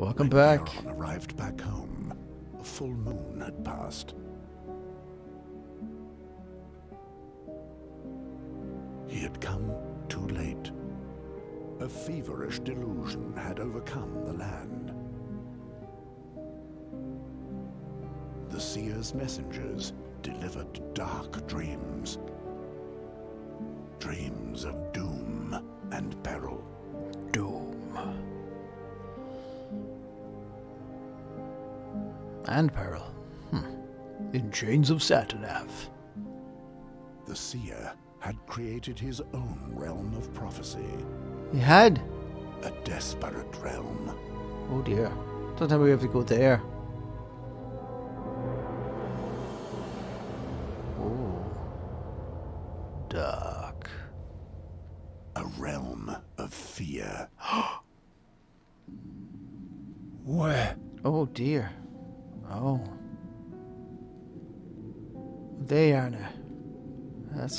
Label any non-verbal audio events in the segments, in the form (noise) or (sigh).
Welcome when back. Geron arrived back home, a full moon had passed. He had come too late. A feverish delusion had overcome the land. The seer's messengers delivered dark dreams. Dreams of doom and peril. And peril. Hmm. In chains of Satinav. The seer had created his own realm of prophecy, He had. a desperate realm. Oh dear. Don't tell me we have to go there.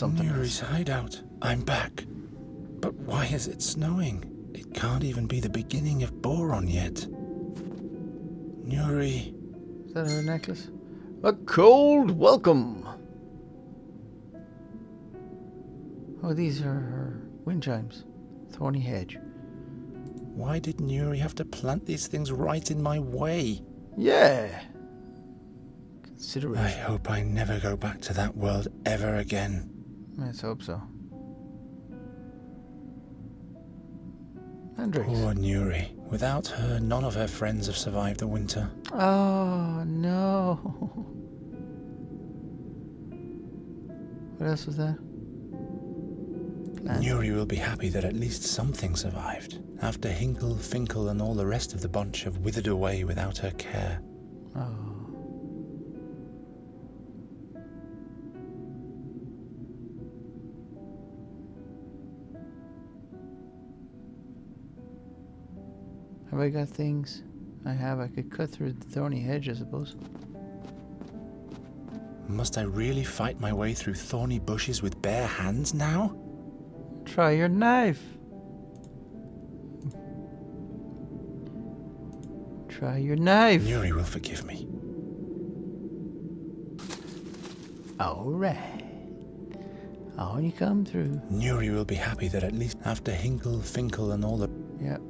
Something Nuri's else. hideout. I'm back. But why is it snowing? It can't even be the beginning of Boron yet. Nuri. Is that her necklace? A cold welcome. Oh, these are her wind chimes. Thorny hedge. Why did Nuri have to plant these things right in my way? Yeah. Consider I hope I never go back to that world ever again. Let's hope so. Hendrix. Poor Nuri. Without her, none of her friends have survived the winter. Oh no. What else was there? Plant. Nuri will be happy that at least something survived, after Hinkle, Finkel, and all the rest of the bunch have withered away without her care. Oh. I got things? I have. I could cut through the thorny hedge, I suppose. Must I really fight my way through thorny bushes with bare hands now? Try your knife. Try your knife. Nuri will forgive me. All right. On you come through. Nuri will be happy that at least after Hinkle, Finkel, and all the. Yep.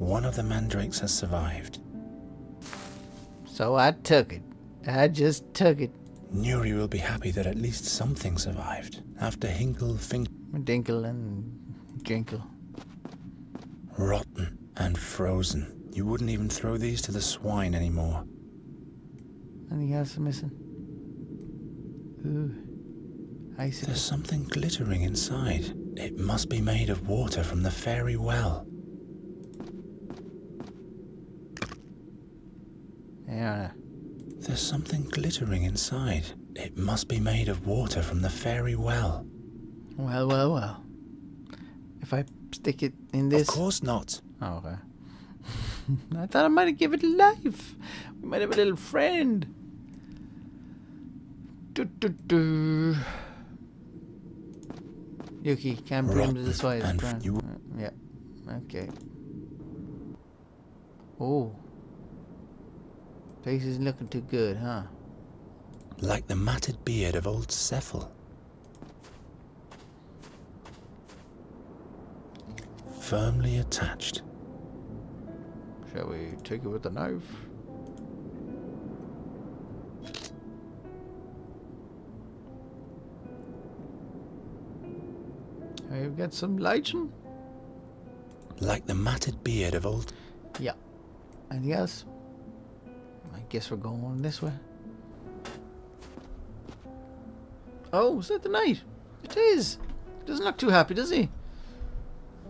One of the mandrakes has survived. So I took it. I just took it. Nuri will be happy that at least something survived. After Hinkle, Finkel, Dinkle and Jinkle. rotten and frozen. You wouldn't even throw these to the swine anymore. Anything else missing? Ooh. Icy. There's something glittering inside. It must be made of water from the fairy well. Yeah. There's something glittering inside. It must be made of water from the fairy well. Well, well, well. If I stick it in this. Of course not. Oh, okay. (laughs) I thought I might give it life. We might have a little friend. Do, do, do. Yuki, can't bring him to this way. Rotten It's and grand. you- Yeah. Okay. Oh. Place isn't looking too good, huh? Like the matted beard of old Cephal. Firmly attached. Shall we take it with the knife? I've got some lichen. Like the matted beard of old. Yeah. Anything else? I guess we're going this way. Oh, is that the knight? It is. Doesn't look too happy, does he?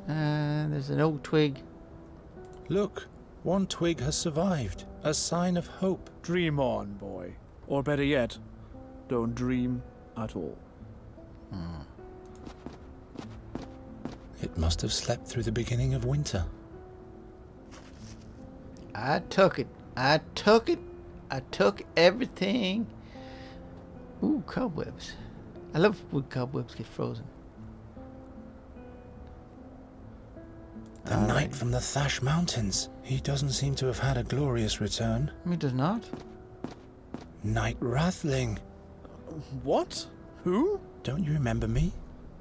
And there's an old twig. Look, one twig has survived. A sign of hope. Dream on, boy. Or better yet, don't dream at all. Hmm. It must have slept through the beginning of winter. I took it. I took it. I took everything. Ooh, cobwebs. I love when cobwebs get frozen. The knight from the Thash Mountains. He doesn't seem to have had a glorious return. He does not. Knight Rathling. What? Who? Don't you remember me?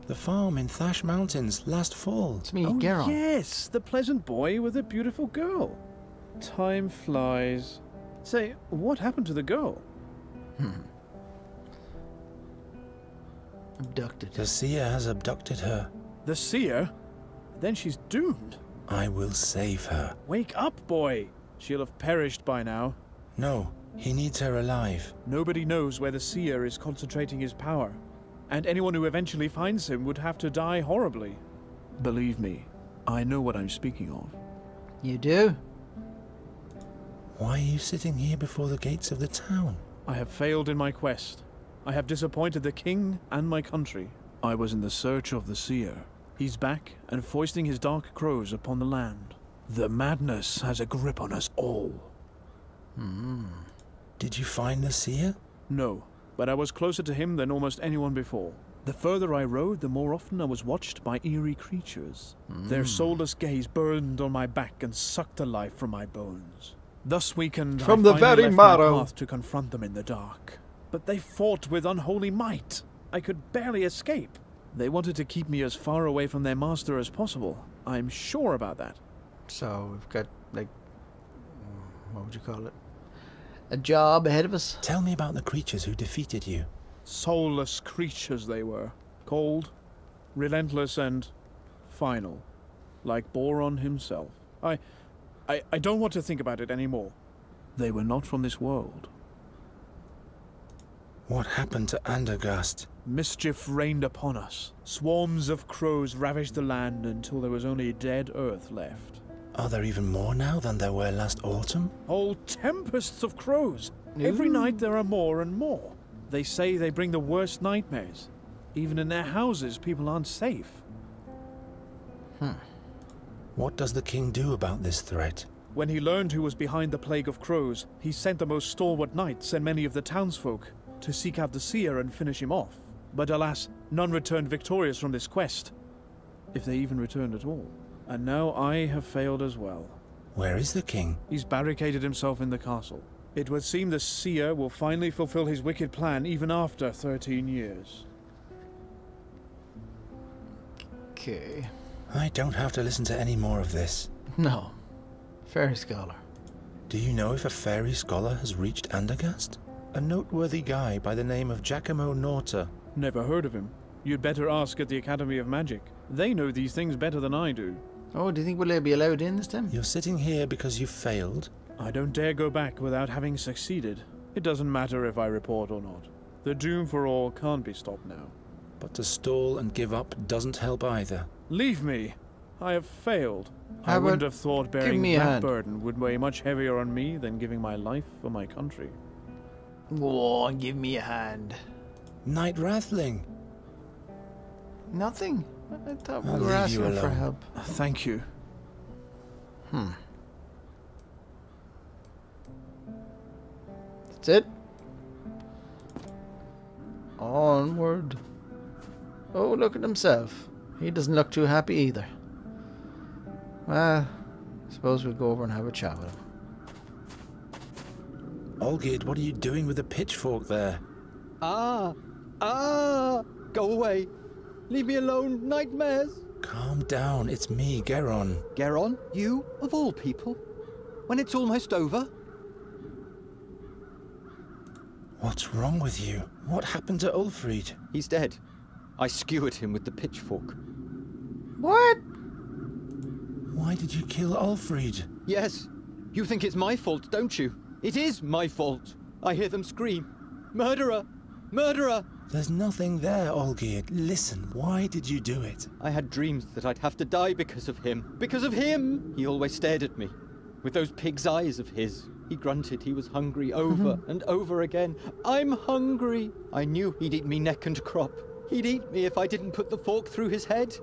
The farm in Thash Mountains last fall. It's me, oh, Geron. yes, the pleasant boy with a beautiful girl. Time flies. Say, what happened to the girl? Hmm. Abducted. The seer has abducted her. The seer? Then she's doomed. I will save her. Wake up, boy. She'll have perished by now. No, he needs her alive. Nobody knows where the seer is concentrating his power, and anyone who eventually finds him would have to die horribly. Believe me, I know what I'm speaking of. You do? Why are you sitting here before the gates of the town? I have failed in my quest. I have disappointed the king and my country. I was in the search of the seer. He's back and foisting his dark crows upon the land. The madness has a grip on us all. Hmm. Did you find the seer? No, but I was closer to him than almost anyone before. The further I rode, the more often I was watched by eerie creatures. Their soulless gaze burned on my back and sucked the life from my bones. Thus weakened, From I the very left my marrow. path to confront them in the dark. But they fought with unholy might. I could barely escape. They wanted to keep me as far away from their master as possible. I'm sure about that. So we've got, like, mm, what would you call it? A job ahead of us. Tell me about the creatures who defeated you. Soulless creatures they were. Cold, relentless, and final. Like Boron himself. I, I, I don't want to think about it anymore. They were not from this world. What happened to Andergast? Mischief rained upon us. Swarms of crows ravaged the land until there was only dead earth left. Are there even more now than there were last autumn? Whole tempests of crows. Every night there are more and more. They say they bring the worst nightmares. Even in their houses, people aren't safe. Hmm. What does the king do about this threat? When he learned who was behind the plague of crows, he sent the most stalwart knights and many of the townsfolk to seek out the seer and finish him off. But alas, none returned victorious from this quest. If they even returned at all. And now I have failed as well. Where is the king? He's barricaded himself in the castle. It would seem the seer will finally fulfill his wicked plan even after 13 years. Okay. I don't have to listen to any more of this. No. Fairy Scholar. Do you know if a fairy scholar has reached Andergast? A noteworthy guy by the name of Giacomo Norta. Never heard of him. You'd better ask at the Academy of Magic. They know these things better than I do. Oh, do you think we'll be allowed in this time? You're sitting here because you failed? I don't dare go back without having succeeded. It doesn't matter if I report or not. The doom for all can't be stopped now. But to stall and give up doesn't help either. Leave me. I have failed. How I wouldn't have thought bearing me that hand? burden would weigh much heavier on me than giving my life for my country. Go on, give me a hand. Knight Rathling! Nothing. I thought we were asking for help. Thank you. Hmm. That's it. Onward. Oh, look at himself. He doesn't look too happy either. Well, I suppose we'll go over and have a chat with him. Olgierd, what are you doing with the pitchfork there? Ah! Ah! Go away! Leave me alone, nightmares! Calm down, it's me, Geron. Geron, you, of all people? When it's almost over? What's wrong with you? What happened to Ulfried? He's dead. I skewered him with the pitchfork. What? Why did you kill Ulfried? Yes, you think it's my fault, don't you? It is my fault. I hear them scream. Murderer! Murderer! There's nothing there, Olgierd. Listen, why did you do it? I had dreams that I'd have to die because of him. Because of him! He always stared at me. With those pig's eyes of his. He grunted he was hungry over mm-hmm. and over again. I'm hungry! I knew he'd eat me neck and crop. He'd eat me if I didn't put the fork through his head.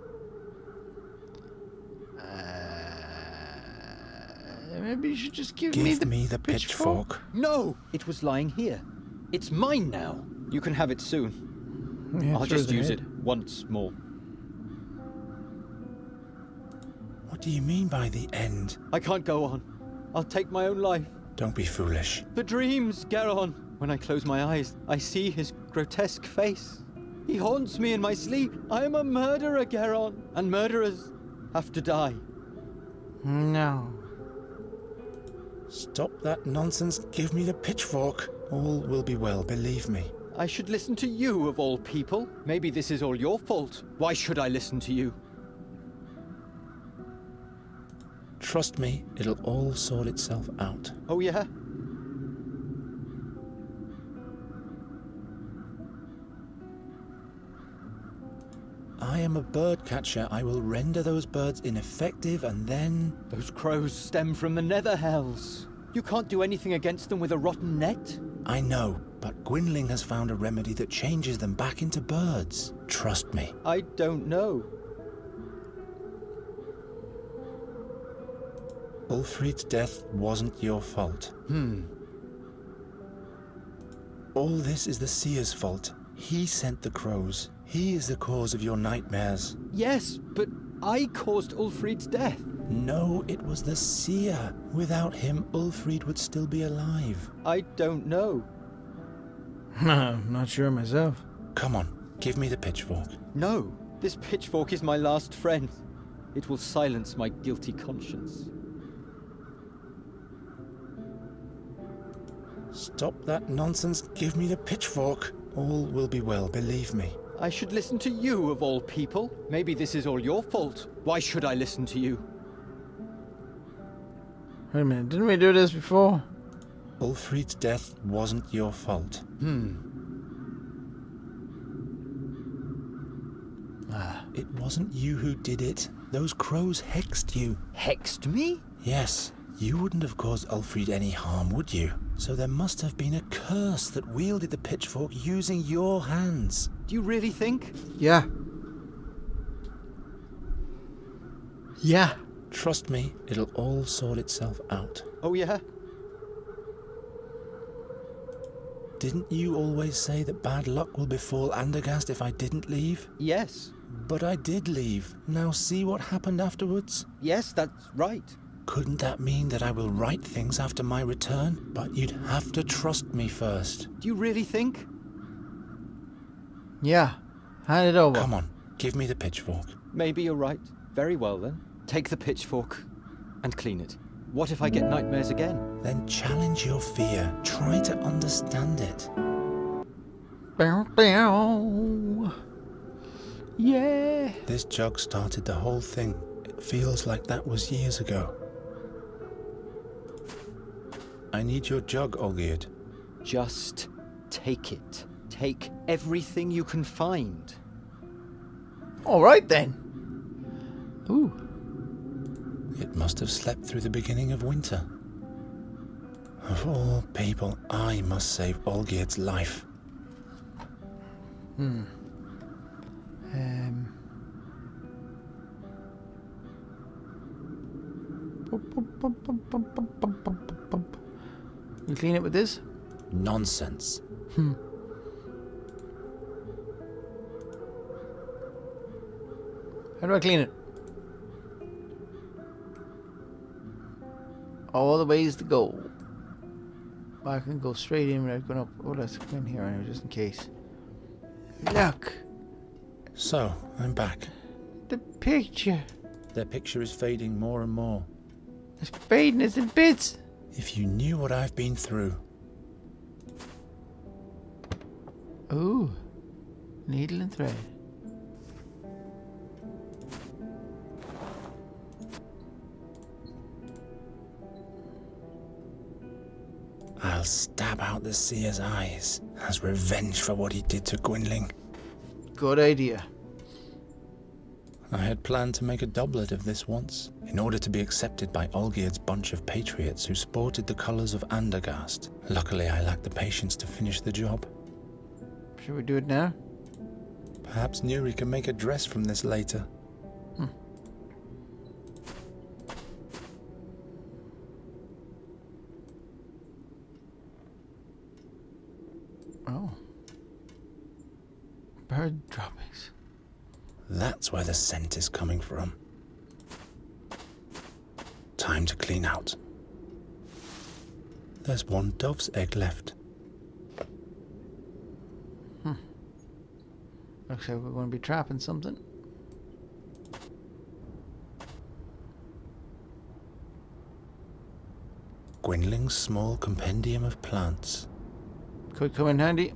Maybe you should just give, Give me the me the pitchfork. No! It was lying here. It's mine now. You can have it soon. Yeah, I'll just use head. it once more. What do you mean by the end? I can't go on. I'll take my own life. Don't be foolish. The dreams, Geron. When I close my eyes, I see his grotesque face. He haunts me in my sleep. I am a murderer, Geron, and murderers have to die. No. Stop that nonsense. Give me the pitchfork. All will be well, believe me. I should listen to you, of all people. Maybe this is all your fault. Why should I listen to you? Trust me, it'll all sort itself out. Oh, yeah? I am a bird catcher. I will render those birds ineffective and then. Those crows stem from the nether hells. You can't do anything against them with a rotten net? I know, but Gwynling has found a remedy that changes them back into birds. Trust me. I don't know. Ulfrid's death wasn't your fault. Hmm. All this is the seer's fault. He sent the crows. He is the cause of your nightmares. Yes, but I caused Ulfrid's death. No, it was the seer. Without him, Ulfrid would still be alive. I don't know. (laughs) I'm not sure myself. Come on, give me the pitchfork. No, this pitchfork is my last friend. It will silence my guilty conscience. Stop that nonsense. Give me the pitchfork. All will be well, believe me. I should listen to you, of all people. Maybe this is all your fault. Why should I listen to you? Wait a minute, didn't we do this before? Ulfrid's death wasn't your fault. Hmm. Ah, It wasn't you who did it. Those crows hexed you. Hexed me? Yes, you wouldn't have caused Ulfrid any harm, would you? So there must have been a curse that wielded the pitchfork using your hands. Do you really think? yeah. Yeah. Trust me, it'll all sort itself out. Oh, yeah? Didn't you always say that bad luck will befall Andergast if I didn't leave? Yes. But I did leave. Now see what happened afterwards? Yes, that's right. Couldn't that mean that I will write things after my return? But you'd have to trust me first. Do you really think? Yeah. Hand it over. Come on, give me the pitchfork. Maybe you're right. Very well then. Take the pitchfork and clean it. What if I get nightmares again? Then challenge your fear. Try to understand it. Bow, bow. Yeah. This jug started the whole thing. It feels like that was years ago. I need your jug, Olgierd. Just take it. Take everything you can find. All right then. Ooh. It must have slept through the beginning of winter. Of all people, I must save Olgierd's life. Hmm. Um. You clean it with this? Nonsense. Hmm. How do I clean it? All the ways to go. I can go straight in without going up. Oh, let's go in here anyway, just in case. Look, So, I'm back. the picture. Their picture is fading more and more. It's fading, it's in bits. If you knew what I've been through, Ooh, needle and thread. I'll stab out the seer's eyes as revenge for what he did to Gwynling. Good idea. I had planned to make a doublet of this once, in order to be accepted by Olgierd's bunch of patriots who sported the colours of Andergast. Luckily, I lacked the patience to finish the job. Should we do it now? Perhaps Nuri can make a dress from this later. Hmm. Oh. Bird droppings. That's where the scent is coming from. Time to clean out. There's one dove's egg left. Hmm. Looks like we're going to be trapping something. Gwynling's small compendium of plants. Could come in handy.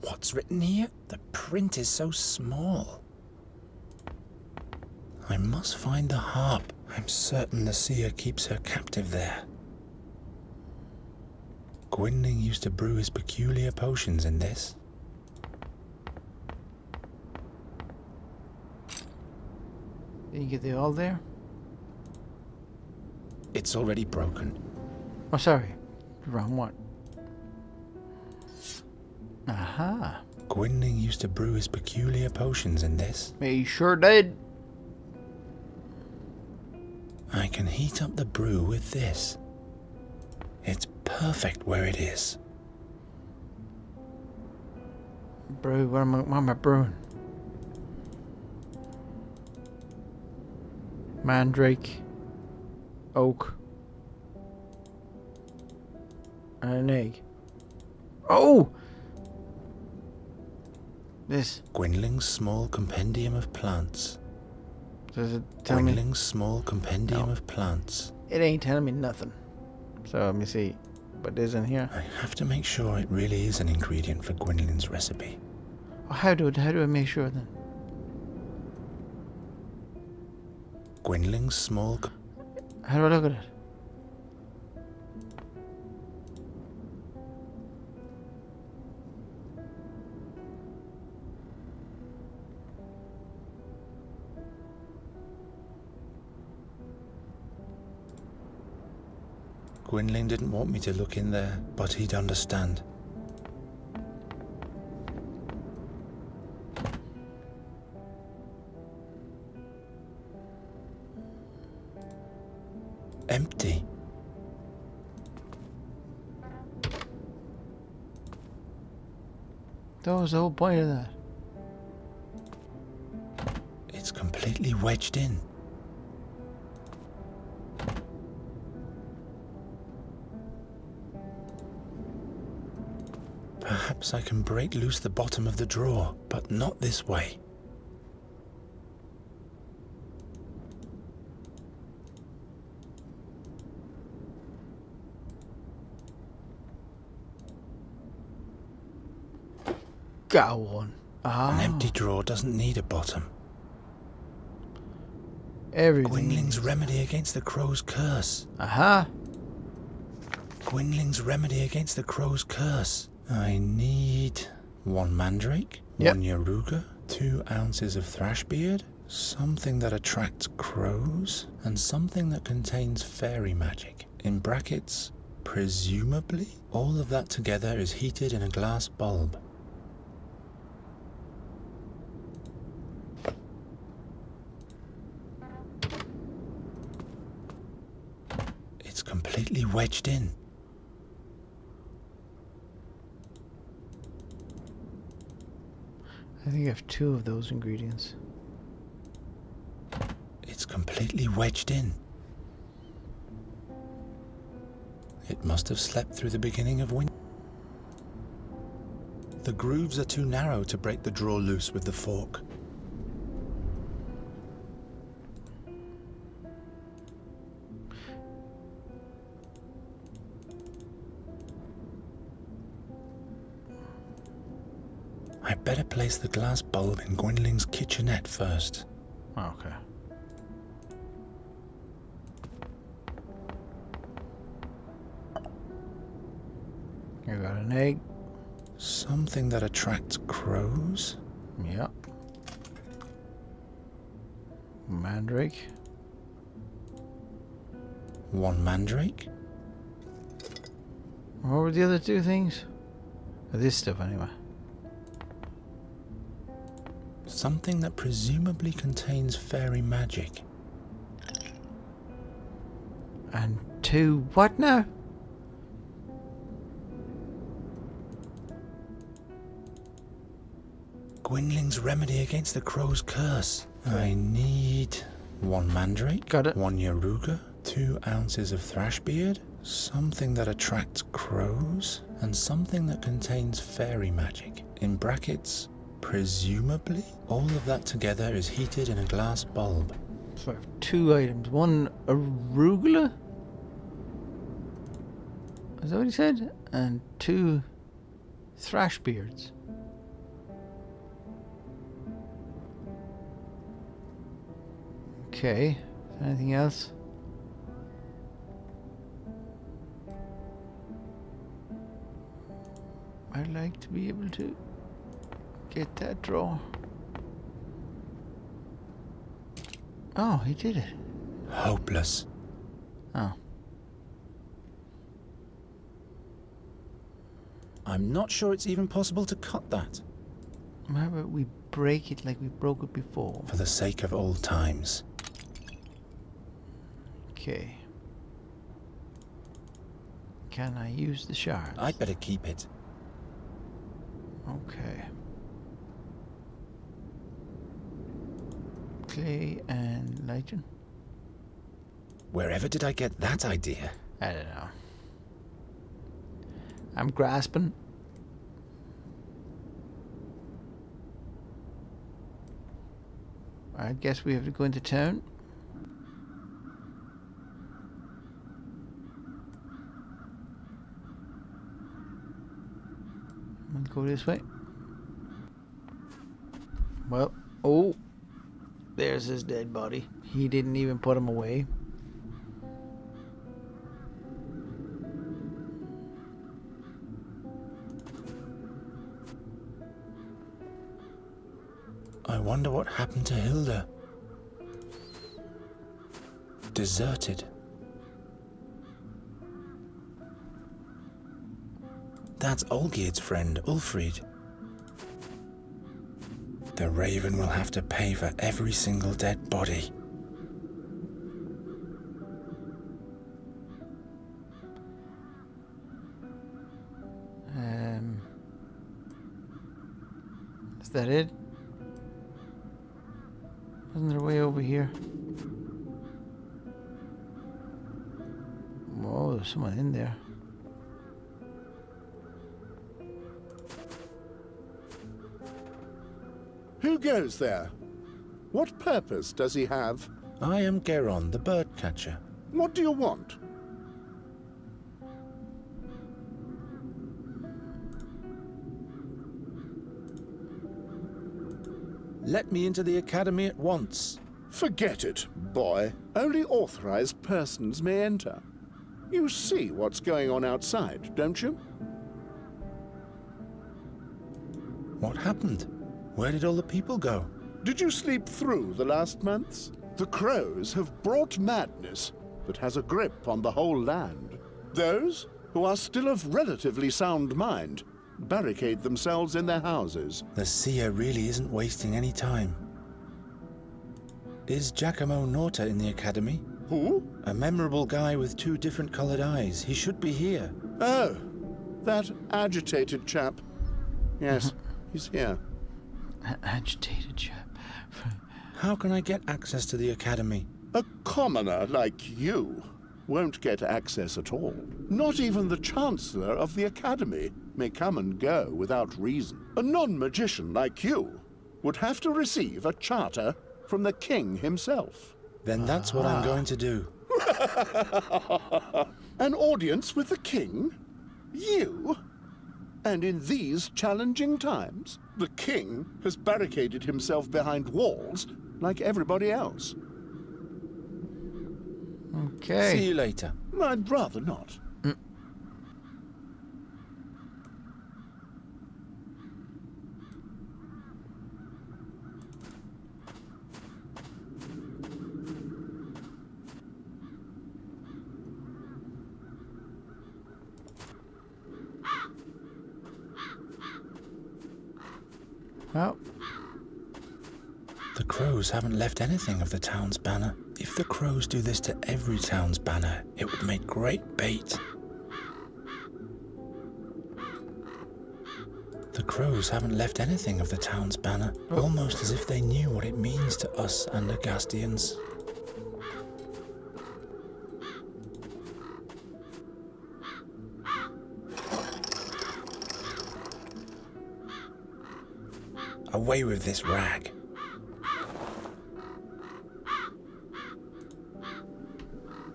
What's written here? The print is so small. I must find the harp. I'm certain the seer keeps her captive there. Gwynling used to brew his peculiar potions in this. Did you get the all there? It's already broken. Oh, sorry. Wrong one. Aha. Gwynling used to brew his peculiar potions in this. He sure did. I can heat up the brew with this. It's perfect where it is. Brew, what am I, what am I brewing? Mandrake. Oak. And an egg. Oh! This. Gwynling's small compendium of plants. Does it tell me? Small compendium No. of plants. It ain't telling me nothing. So let me see what is in here. I have to make sure it really is an ingredient for Gwynling's recipe. How do how do I make sure then? Gwynling's small. How do I look at it? Gwynling didn't want me to look in there, but he'd understand. Empty. That was the whole point of that. It's completely wedged in. Perhaps I can break loose the bottom of the drawer, but not this way. Go on. Ah, An empty drawer doesn't need a bottom. everything. Gwynling's remedy against the crow's curse. Aha. Gwynling's remedy against the crow's curse. I need one mandrake, Yep. one yaruga, two ounces of thrashbeard, something that attracts crows, and something that contains fairy magic. In brackets, presumably, all of that together is heated in a glass bulb. It's completely wedged in. I think I have two of those ingredients. It's completely wedged in. It must have slept through the beginning of winter. The grooves are too narrow to break the drawer loose with the fork. Place the glass bulb in Gwynling's kitchenette first. Ah, okay. You got an egg. Something that attracts crows? Yep. Mandrake. One mandrake? What were the other two things? Oh, this stuff, anyway. Something that presumably contains fairy magic. And two. What now? Gwynling's remedy against the crow's curse. I need one mandrake, Got it. one yaruga, two ounces of thrashbeard, something that attracts crows, and something that contains fairy magic. In brackets, presumably, all of that together is heated in a glass bulb. So I have two items. One arugula. Is that what he said? And two thrash beards. Okay. Anything else? I'd like to be able to get that draw. Oh, he did it. Hopeless. Oh. I'm not sure it's even possible to cut that. How about we break it like we broke it before? For the sake of old times. Okay. Can I use the shards? I'd better keep it. Okay. Clay and lichen? Wherever did I get that idea? I don't know. I'm grasping. I guess we have to go into town. We'll go this way. Well, oh, there's his dead body. He didn't even put him away. I wonder what happened to Hilda. Deserted. That's Olgierd's friend, Ulfried. The Raven will have to pay for every single dead body. Um, is that it? Isn't there a way over here? Whoa, there's someone in there. Who goes there? What purpose does he have? I am Geron, the bird catcher. What do you want? Let me into the academy at once. Forget it, boy. Only authorized persons may enter. You see what's going on outside, don't you? What happened? Where did all the people go? Did you sleep through the last months? The crows have brought madness that has a grip on the whole land. Those who are still of relatively sound mind barricade themselves in their houses. The seer really isn't wasting any time. Is Giacomo Norta in the academy? Who? A memorable guy with two different colored eyes. He should be here. Oh, that agitated chap. Yes, he's here. A- agitated chap. How can I get access to the academy? A commoner like you won't get access at all. Not even the Chancellor of the Academy may come and go without reason. A non-magician like you would have to receive a charter from the king himself. Then that's what I'm going to do. (laughs) An audience with the king? You? And in these challenging times, the king has barricaded himself behind walls like everybody else. Okay. See you later. I'd rather not. The crows haven't left anything of the town's banner. If the crows do this to every town's banner, it would make great bait. The crows haven't left anything of the town's banner, oh. almost as if they knew what it means to us Andergastians. Away with this rag.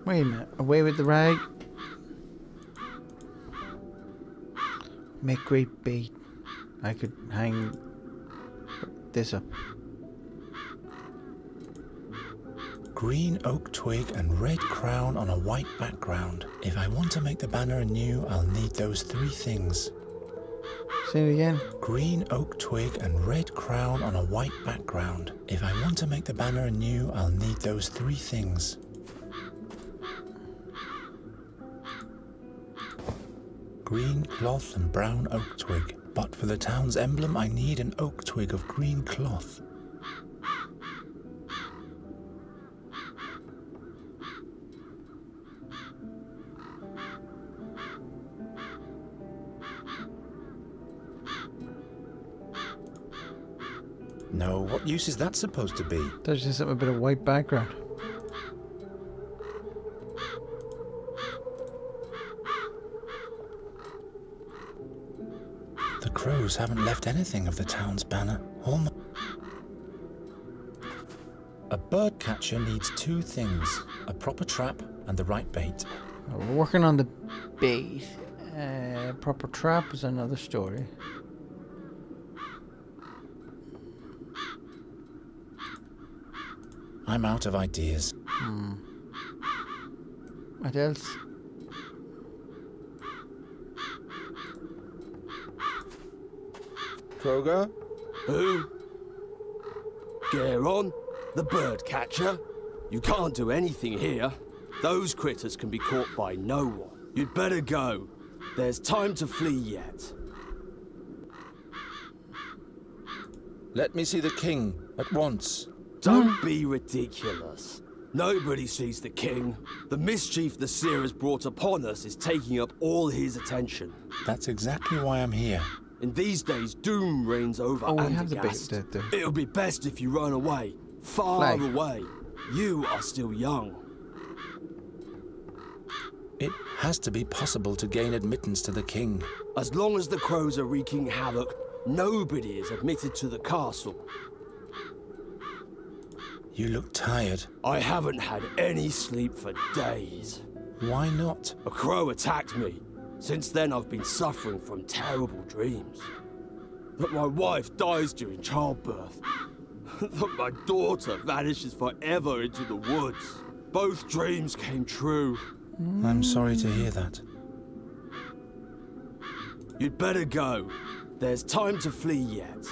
Wait a minute. Away with the rag. Make great bait. I could hang this up. Green oak twig and red crown on a white background. If I want to make the banner anew, I'll need those three things. Say it again. Green oak twig and red crown on a white background. If I want to make the banner anew, I'll need those three things. Green cloth and brown oak twig. But for the town's emblem, I need an oak twig of green cloth. What use is that supposed to be? There's just a bit of white background. The crows haven't left anything of the town's banner. Almo- a bird catcher needs two things a proper trap and the right bait. We're working on the bait. Uh, proper trap is another story. I'm out of ideas. Hmm. What else? Kroger? Who? Geron? The bird catcher? You can't do anything here. Those critters can be caught by no one. You'd better go. There's time to flee yet. Let me see the king at once. Don't mm. be ridiculous. Nobody sees the king. The mischief the seer has brought upon us is taking up all his attention. That's exactly why I'm here. In these days, doom reigns over Oh, we have the bait Andergast. there, there. It'll be best if you run away. Far Flag. away. You are still young. It has to be possible to gain admittance to the king. As long as the crows are wreaking havoc, nobody is admitted to the castle. You look tired. I haven't had any sleep for days. Why not? A crow attacked me. Since then, I've been suffering from terrible dreams. That my wife dies during childbirth. (laughs) that my daughter vanishes forever into the woods. Both dreams came true. I'm sorry to hear that. You'd better go. There's time to flee yet.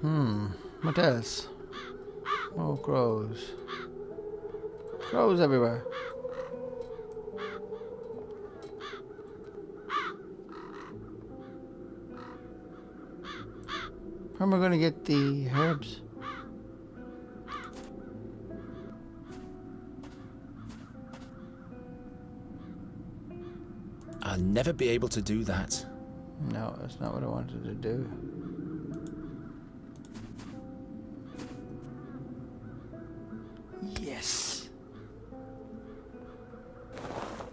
Hmm. What else? Oh, crows. Crows everywhere. How am I going to get the herbs? I'll never be able to do that. No, that's not what I wanted to do. Yes.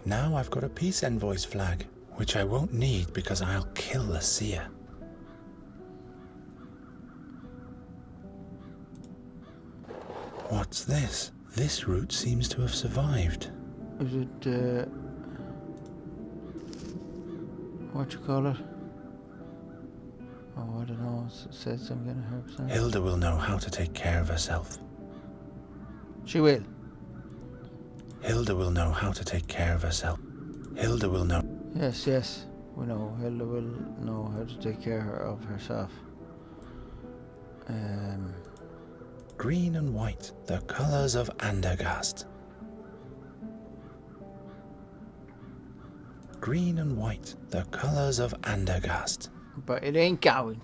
Now I've got a peace envoy's flag, which I won't need because I'll kill the seer. What's this? This route seems to have survived. Is it, uh. What you call it? Oh, I don't know. It says of herbs. there. Hilda will know how to take care of herself. She will. Hilda will know how to take care of herself. Hilda will know. Yes, yes. We know. Hilda will know how to take care of herself. Um. Green and white, the colours of Andergast. Green and white, the colours of Andergast. But it ain't going.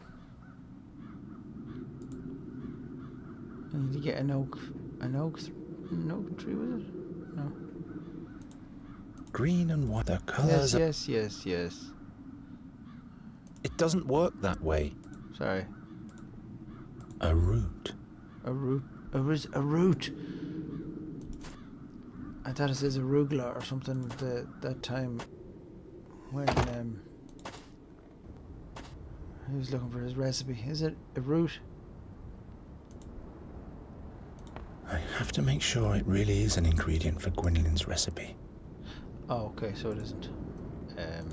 I need to get an oak. An oak. Th- an oak tree, was it? No. Green and white, the Yes, colours of yes, yes, yes. It doesn't work that way. Sorry. A root. A root. A, ris- a root. I thought it says arugula or something the, that time when um, he was looking for his recipe. Is it a root? I have to make sure it really is an ingredient for Gwynling's recipe. Oh, okay, so it isn't. Um,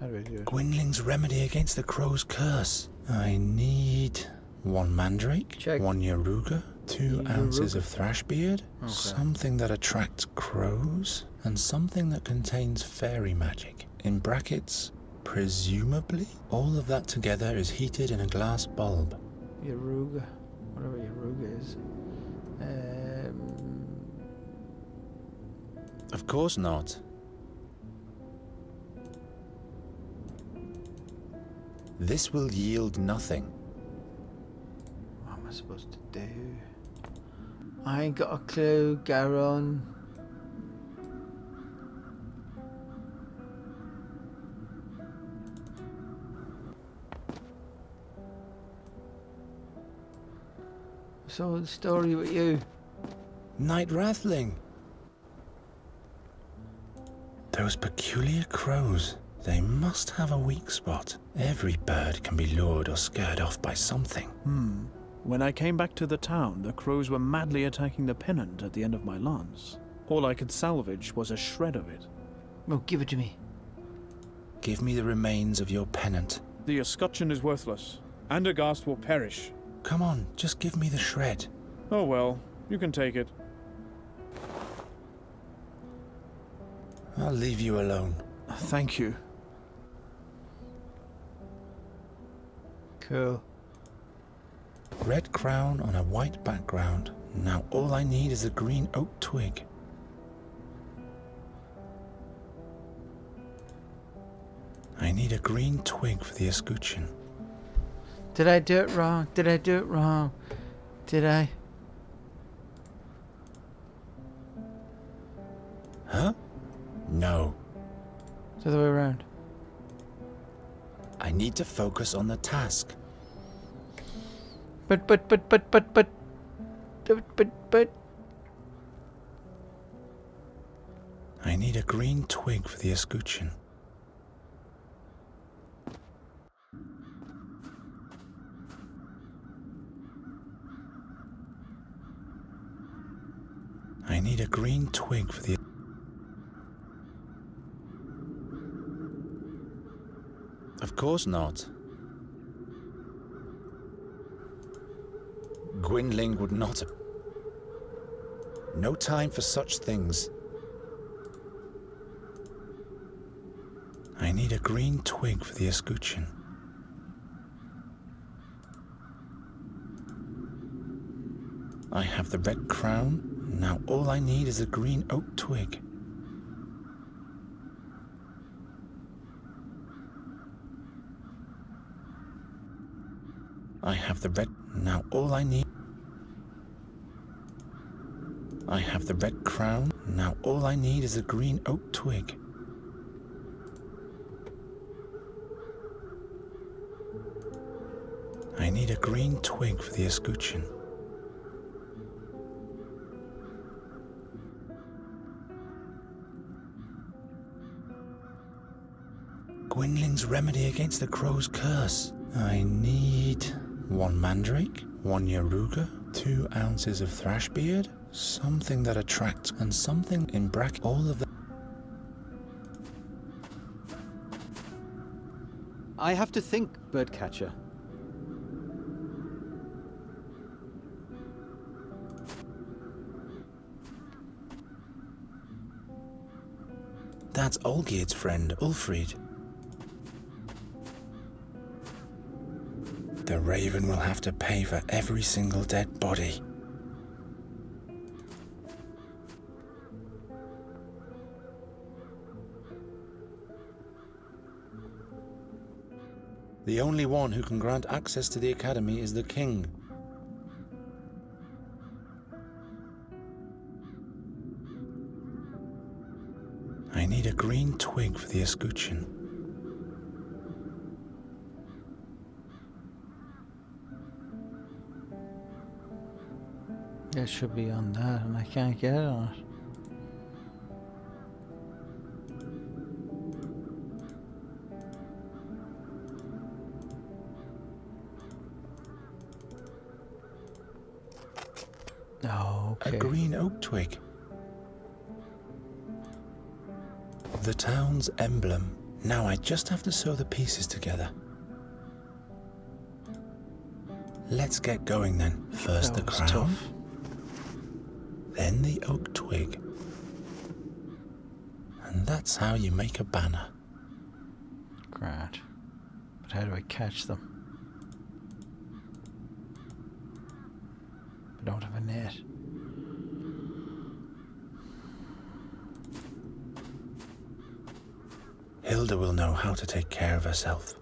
how do we do it? Remedy against the crow's curse. I need one mandrake, Check. one yaruga, two Yaruga. ounces of thrashbeard, Okay. something that attracts crows, and something that contains fairy magic. In brackets, presumably, all of that together is heated in a glass bulb. Yaruga, whatever Yaruga is. Um, Of course not. This will yield nothing. what am I supposed to do? I ain't got a clue, Geron. So the story with you. Night Rathling. Those peculiar crows. They must have a weak spot. Every bird can be lured or scared off by something. Hmm. When I came back to the town, the crows were madly attacking the pennant at the end of my lance. All I could salvage was a shred of it. Oh, give it to me. Give me the remains of your pennant. The escutcheon is worthless. Andergast will perish. Come on, just give me the shred. Oh well, you can take it. I'll leave you alone. Thank you. Cool. Red crown on a white background. Now all I need is a green oak twig. I need a green twig for the escutcheon. Did I do it wrong? Did I do it wrong? Did I? Huh? No. It's the other way around. I need to focus on the task. But, but, but, but, but, but. But, but, but. I need a green twig for the escutcheon. I need a green twig for the. Of course not. Gwynling would not. No time for such things. I need a green twig for the escutcheon. I have the red crown. Now all I need is a green oak twig. I have the red. Now all I need. I have the red crown. Now all I need is a green oak twig. I need a green twig for the escutcheon. Remedy against the crow's curse. I need one mandrake, one yaruga, two ounces of thrashbeard, something that attracts, and something in bracket. All of the. I have to think, Birdcatcher. That's Olgierd's friend, Ulfried. The Raven will have to pay for every single dead body. The only one who can grant access to the Academy is the King. I need a green twig. for the escutcheon. It should be on that, and I can't get it on it. Oh, okay. A green oak twig. The town's emblem. Now I just have to sew the pieces together. Let's get going then. First the crown, tough. Then the oak twig. And that's how you make a banner. Great. But how do I catch them? I don't have a net. Hilda will know how to take care of herself.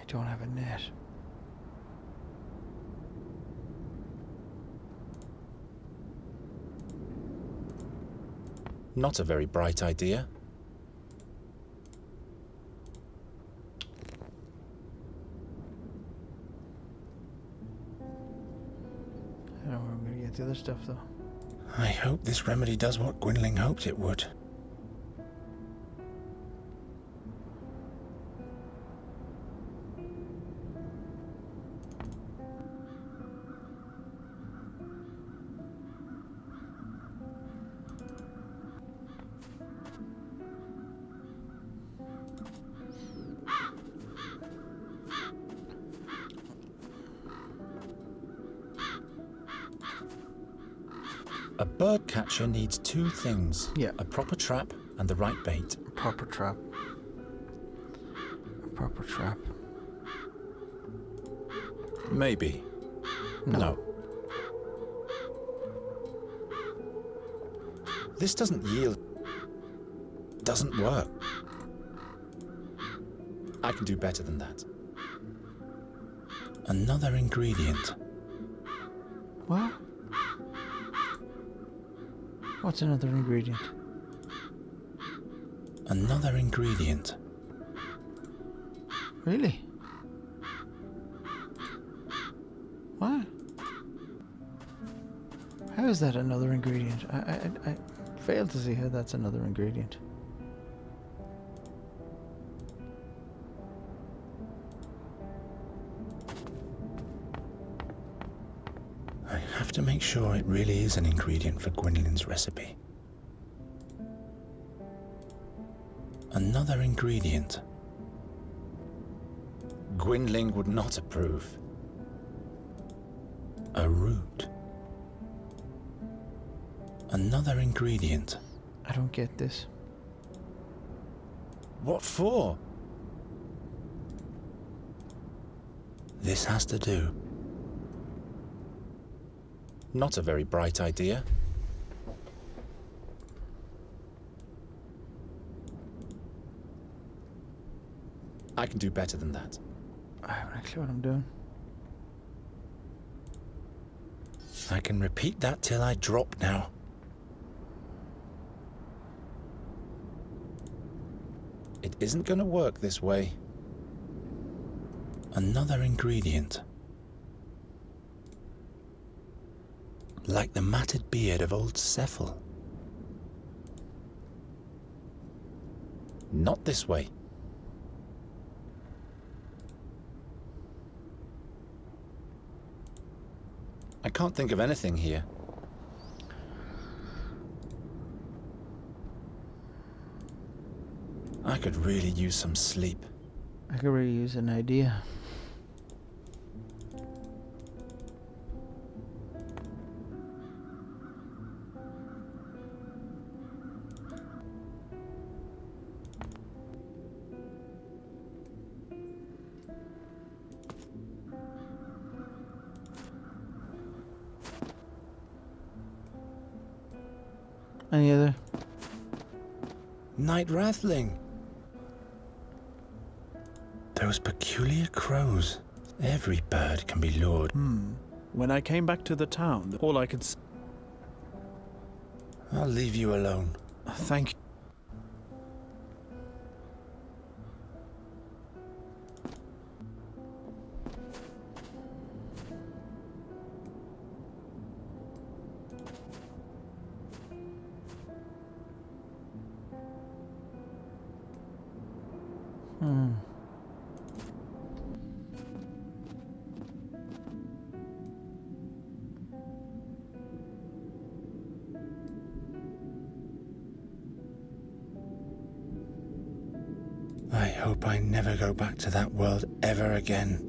I don't have a net. Not a very bright idea. I don't know where I'm gonna get the other stuff though. I hope this remedy does what Gwynling hoped it would. A bird catcher needs two things Yeah. a proper trap and the right bait. A proper trap. A proper trap. Maybe. No. This doesn't yield. Doesn't work. I can do better than that. Another ingredient. What? What's another ingredient? Another ingredient. Really? What? How is that another ingredient? I, I, I fail to see how that's another ingredient. Sure it really is an ingredient for Gwynling's recipe. Another ingredient. Gwynling would not approve. A root. Another ingredient. I don't get this. What for? This has to do. Not a very bright idea. I can do better than that. I haven't a clue what I'm doing. I can repeat that till I drop now. It isn't going to work this way. Another ingredient. Like the matted beard of old Cephal. Not this way. I can't think of anything here. I could really use some sleep. I could really use an idea. Night Rathling. Those peculiar crows. Every bird can be lured. Hmm. When I came back to the town, all I could s- I'll leave you alone. Thank you. To that world ever again.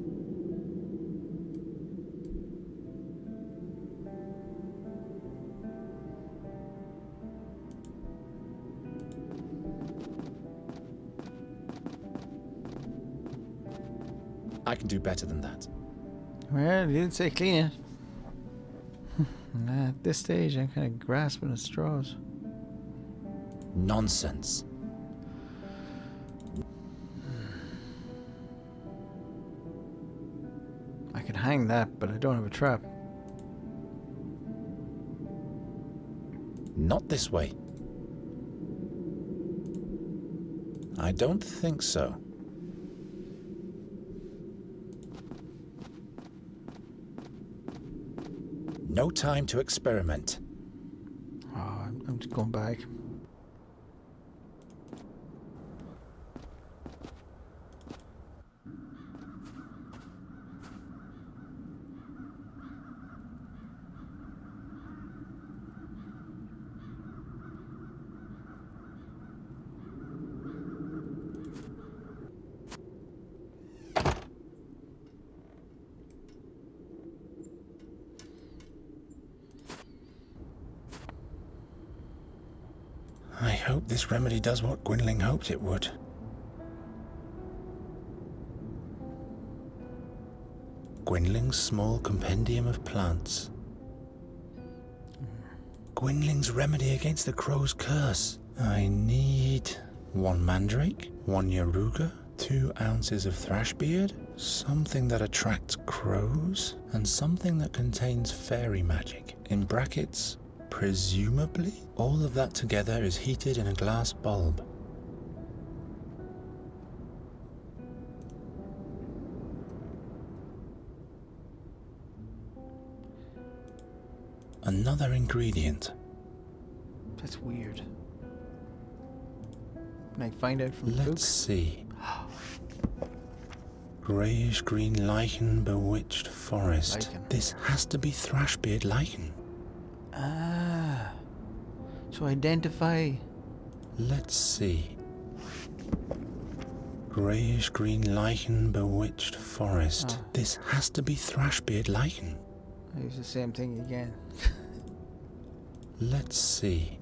I can do better than that. Well, you didn't say clean it. (laughs) At this stage, I'm kind of grasping at straws. Nonsense. Hang that, but I don't have a trap. Not this way. I don't think so. No time to experiment. Oh, I'm, I'm just going back. I hope this remedy does what Gwynling hoped it would. Gwynling's small compendium of plants. Gwynling's remedy against the crow's curse. I need one mandrake, one yaruga, two ounces of thrashbeard, something that attracts crows, and something that contains fairy magic. In brackets, presumably, all of that together is heated in a glass bulb. Another ingredient. That's weird. Can I find out from Let's book? see. Greyish green lichen bewitched forest. Lichen. This has to be thrashbeard lichen. Ah. So identify. Let's see. Greyish green lichen bewitched forest. Ah. This has to be thrashbeard lichen. It's the same thing again. Let's see.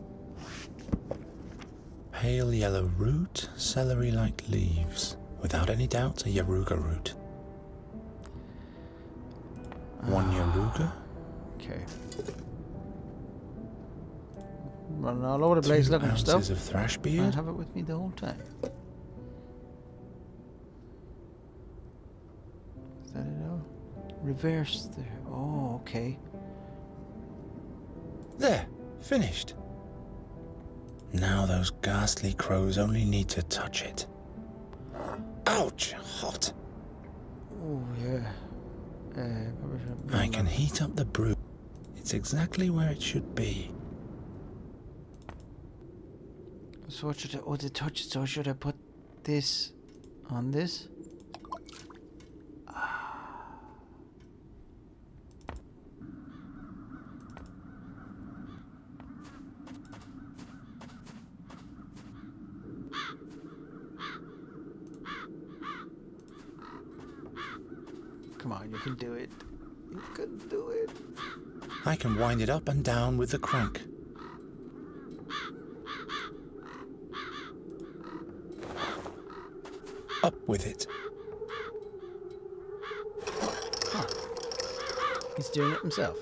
Pale yellow root, celery like leaves. Without any doubt, a yaruga root. One yaruga, Okay. Running all over the place two looking for stuff. of I'll thrashbeard, have it with me the whole time. Is that it all? Reverse there. Oh, okay. There, finished. Now those ghastly crows only need to touch it. Ouch, hot. Oh, yeah. Uh, I can heat up the brew. It's exactly where it should be. So what should I, oh, the touch it, so should I put this on this? Come on, you can do it. You can do it. I can wind it up and down with the crank. up with it. Huh. He's doing it himself.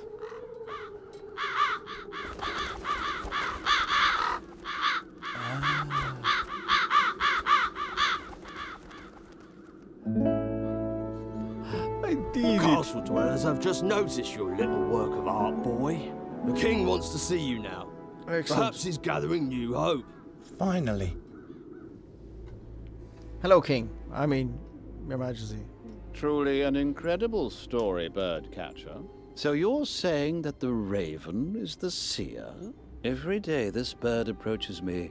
Ah. dwellers I've just noticed your little work of art, boy. The king wants to see you now. Excellent. Perhaps he's gathering new hope. Finally. Hello, King. I mean, Your Majesty. Truly an incredible story, Birdcatcher. So you're saying that the raven is the seer? Every day this bird approaches me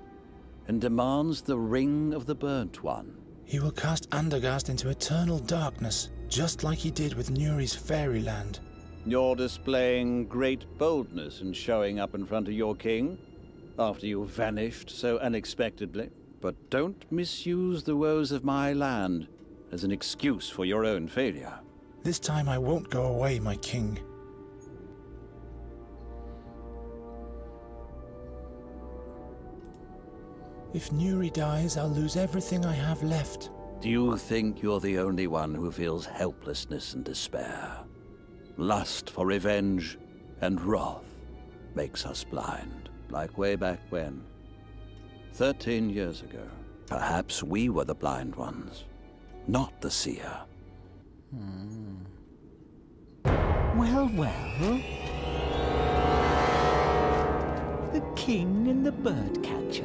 and demands the ring of the burnt one. He will cast Andergast into eternal darkness, just like he did with Nuri's fairyland. You're displaying great boldness in showing up in front of your king after you vanished so unexpectedly. But don't misuse the woes of my land as an excuse for your own failure. This time I won't go away, my king. If Nuri dies, I'll lose everything I have left. Do you think you're the only one who feels helplessness and despair? Lust for revenge and wrath makes us blind, like way back when. Thirteen years ago. Perhaps we were the blind ones, not the seer. Hmm. Well, well. The King and the Birdcatcher.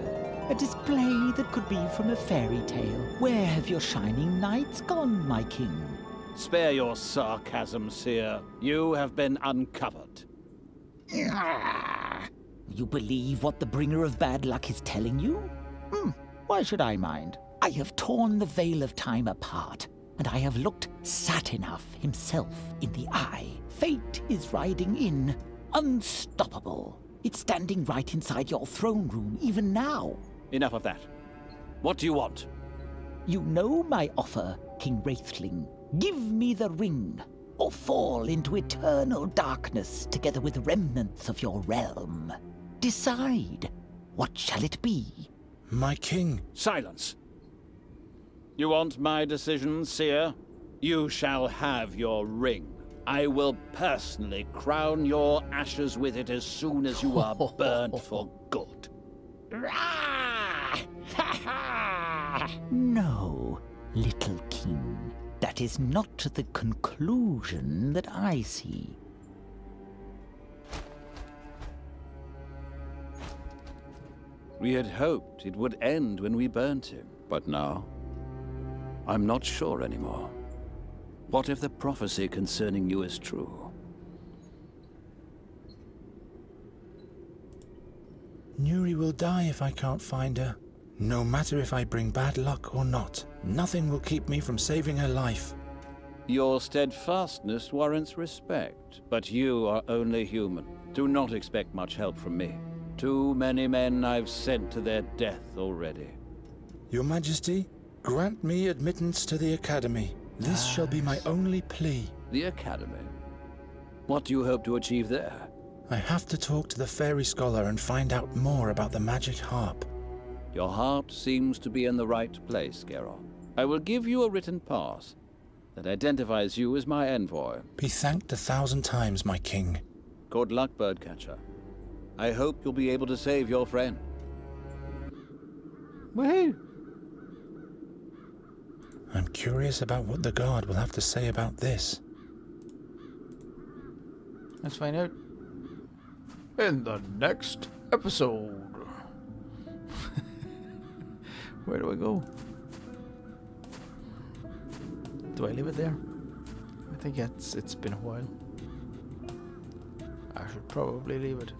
A display that could be from a fairy tale. Where have your shining knights gone, my king? Spare your sarcasm, seer. You have been uncovered. Ah! You believe what the bringer of bad luck is telling you? Hmm, why should I mind? I have torn the veil of time apart, and I have looked Satinav himself in the eye. Fate is riding in, unstoppable. It's standing right inside your throne room, even now. Enough of that. What do you want? You know my offer, King Wraithling. Give me the ring, or fall into eternal darkness together with remnants of your realm. Decide. What shall it be? My king, Silence. You want my decision, seer? You shall have your ring. I will personally crown your ashes with it as soon as you are (laughs) burnt for good. (laughs) No, little king. That is not the conclusion that I see. We had hoped it would end when we burnt him, but now I'm not sure anymore. What if the prophecy concerning you is true? Nuri will die if I can't find her. No matter if I bring bad luck or not, nothing will keep me from saving her life. Your steadfastness warrants respect, but you are only human. Do not expect much help from me. Too many men I've sent to their death already. Your Majesty, grant me admittance to the Academy. This shall be my only plea. The Academy? What do you hope to achieve there? I have to talk to the fairy scholar and find out more about the magic harp. Your heart seems to be in the right place, Geron. I will give you a written pass that identifies you as my envoy. Be thanked a thousand times, my king. Good luck, Birdcatcher. I hope you'll be able to save your friend. Woohoo! I'm curious about what the guard will have to say about this. Let's find out. In the next episode. (laughs) Where do I go? Do I leave it there? I think it's it's been a while. I should probably leave it.